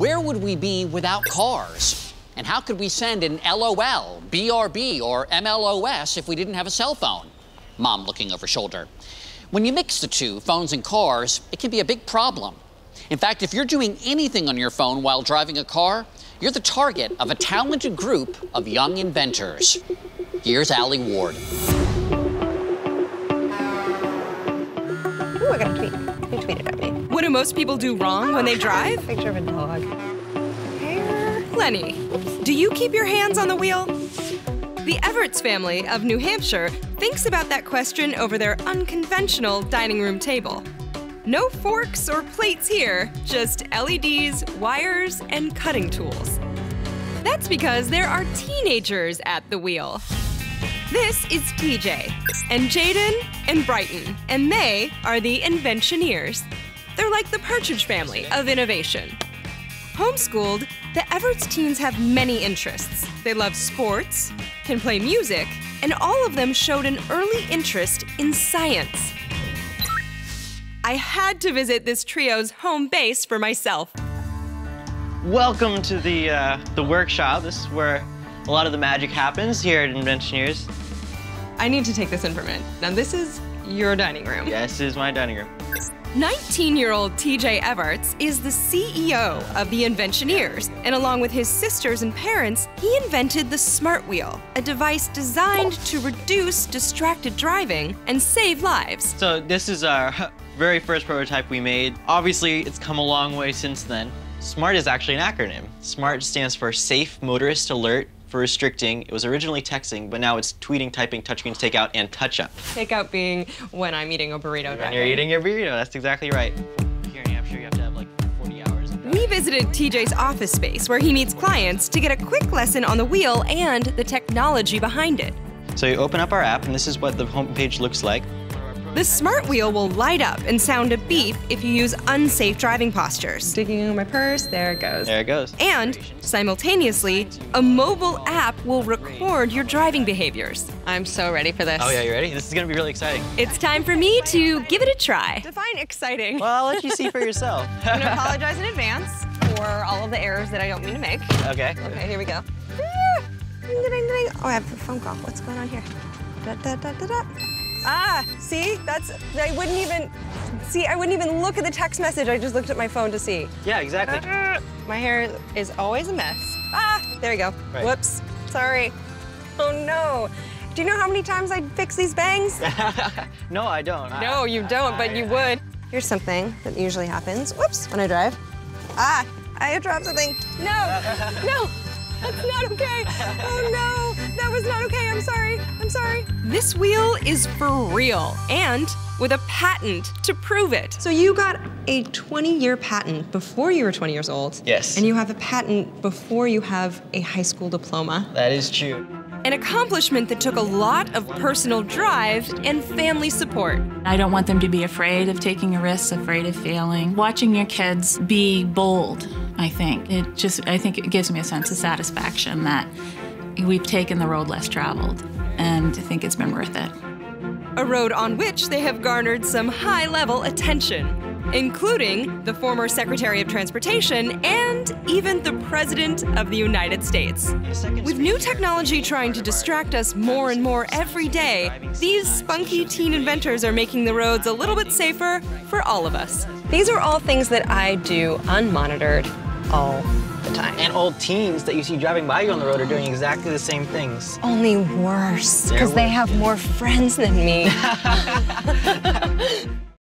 where would we be without cars? And how could we send an LOL, BRB, or MLOS if we didn't have a cell phone? Mom looking over shoulder. When you mix the two, phones and cars, it can be a big problem. In fact, if you're doing anything on your phone while driving a car, you're the target of a talented group of young inventors. Here's Allie Ward. Ooh, I got a tweet. What do most people do wrong when they drive? Picture of a dog. Hair. Lenny, do you keep your hands on the wheel? The Evarts family of New Hampshire thinks about that question over their unconventional dining room table. No forks or plates here, just LEDs, wires, and cutting tools. That's because there are teenagers at the wheel. This is TJ, and Jaden, and Brighton, and they are the Inventioneers. They're like the Partridge family of innovation. Homeschooled, the Evarts teens have many interests. They love sports, can play music, and all of them showed an early interest in science. I had to visit this trio's home base for myself. Welcome to the uh, the workshop. This is where a lot of the magic happens here at Inventioneers. I need to take this in for a minute. Now, this is your dining room. Yes, this is my dining room. 19 year old TJ Evarts is the CEO of the Inventioneers, and along with his sisters and parents, he invented the Smart Wheel, a device designed to reduce distracted driving and save lives. So this is our very first prototype we made. Obviously, it's come a long way since then. SMART is actually an acronym. SMART stands for Safe Motorist Alert for restricting. It was originally texting, but now it's tweeting, typing, touchscreens, takeout, and touch up. Takeout being when I'm eating a burrito. When you're eating your burrito, that's exactly right. Here in Hampshire, you have to have like 40 hours. We visited TJ's office space where he meets clients to get a quick lesson on the wheel and the technology behind it. So you open up our app, and this is what the homepage looks like. The smart wheel will light up and sound a beep if you use unsafe driving postures. Digging in my purse, there it goes. There it goes. And simultaneously, a mobile app will record your driving behaviors. I'm so ready for this. Oh yeah, you ready? This is gonna be really exciting. It's time for me to give it a try. Define exciting. Well, I'll let you see for yourself. I'm gonna apologize in advance for all of the errors that I don't mean to make. Okay. Okay, here we go. Ah, ding, ding, ding. Oh, I have a phone call. What's going on here? Da, da, da, da, da. Ah, see? That's, I wouldn't even, see, I wouldn't even look at the text message. I just looked at my phone to see. Yeah, exactly. Ah, my hair is always a mess. Ah, there we go. Right. Whoops, sorry. Oh no. Do you know how many times I fix these bangs? no, I don't. No, you don't, but you would. Here's something that usually happens. Whoops, when I drive. Ah, I dropped something. No, no, that's not okay. Oh no, that was not okay. I'm sorry. I'm sorry. This wheel is for real and with a patent to prove it. So you got a 20-year patent before you were 20 years old. Yes. And you have a patent before you have a high school diploma. That is true. An accomplishment that took a lot of personal drive and family support. I don't want them to be afraid of taking a risk, afraid of failing. Watching your kids be bold, I think. It just I think it gives me a sense of satisfaction that we've taken the road less traveled and I think it's been worth it. A road on which they have garnered some high-level attention, including the former Secretary of Transportation and even the President of the United States. With new technology trying to distract us more and more every day, these spunky teen inventors are making the roads a little bit safer for all of us. These are all things that I do unmonitored all the time. And old teens that you see driving by you on the road are doing exactly the same things. Only worse, because they have more friends than me.